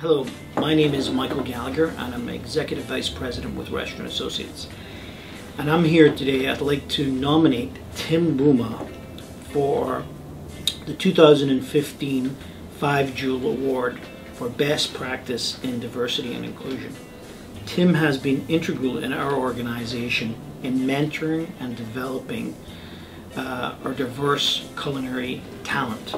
Hello, my name is Michael Gallagher and I'm Executive Vice President with Restaurant Associates. And I'm here today, I'd like to nominate Tim Buma for the 2015 Five Jewel Award for Best Practice in Diversity and Inclusion. Tim has been integral in our organization in mentoring and developing uh, our diverse culinary talent.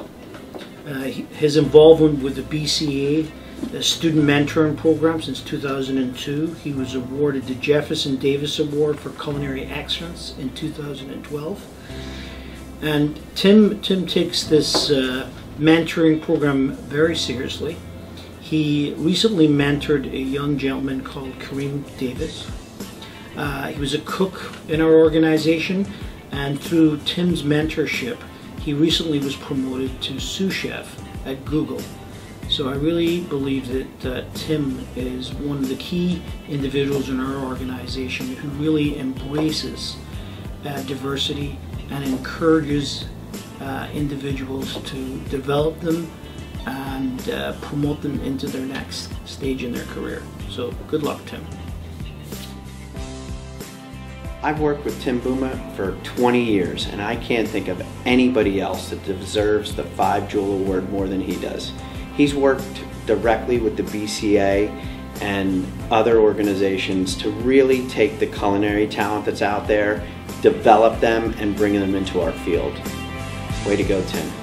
Uh, his involvement with the BCA, The student Mentoring Program since 2002. He was awarded the Jefferson Davis Award for Culinary Excellence in 2012. And Tim, Tim takes this uh, mentoring program very seriously. He recently mentored a young gentleman called Kareem Davis. Uh, he was a cook in our organization, and through Tim's mentorship, he recently was promoted to sous chef at Google. So I really believe that uh, Tim is one of the key individuals in our organization who really embraces uh, diversity and encourages uh, individuals to develop them and uh, promote them into their next stage in their career. So good luck, Tim. I've worked with Tim Buma for 20 years and I can't think of anybody else that deserves the Five Jewel Award more than he does. He's worked directly with the BCA and other organizations to really take the culinary talent that's out there, develop them, and bring them into our field. Way to go, Tim.